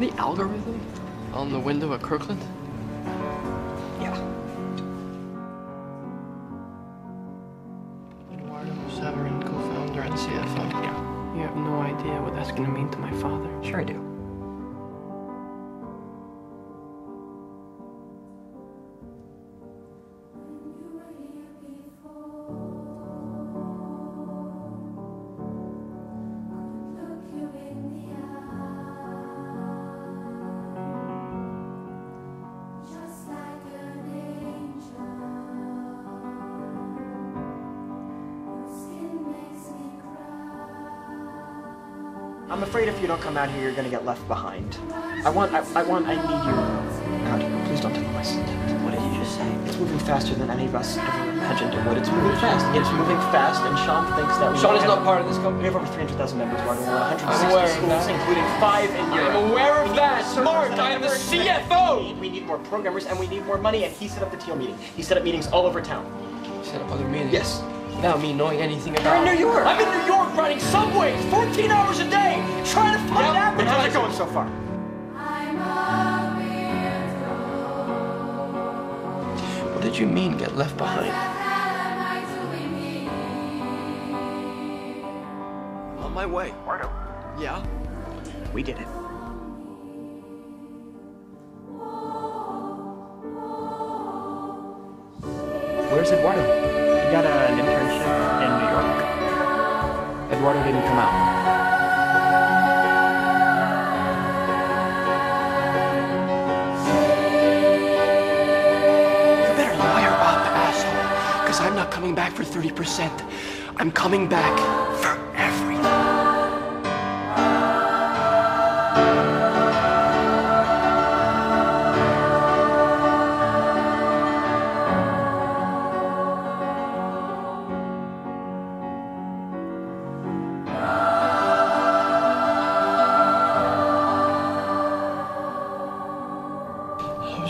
the algorithm on the window at Kirkland? Yeah. Eduardo Saverin, co-founder and CFO. Yeah. You have no idea what that's gonna mean to my father. Sure I do. I'm afraid if you don't come out here, you're gonna get left behind. I want, I, I want, I need you out here. Please don't tell them I said it. What did you just say? It's moving faster than any of us ever imagined it would. It's moving fast. It's moving fast, and Sean thinks that we Sean is not part of this company. We have over 300,000 members, Martin. We're in 160 aware schools, that. including five in Europe. I'm aware of that. more servers Mark, I am the. CFO. We need, we need more programmers, and we need more money, and he set up the Thiel meeting. He set up meetings all over town. He set up other meetings. Yes. Without me knowing anything about You're about in New York. I'm in New York riding subways 14 hours a day trying to find And how's it advertisers. going so far? What did you mean get left behind? On my way. Marto, Yeah? we did it. Where's Eduardo? He got an internship in New York. Eduardo didn't come out. You better lawyer up, asshole. Because I'm not coming back for 30%. I'm coming back for everything.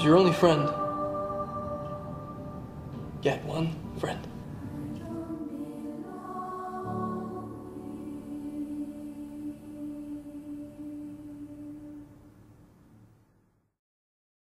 Your only friend. Yet one friend.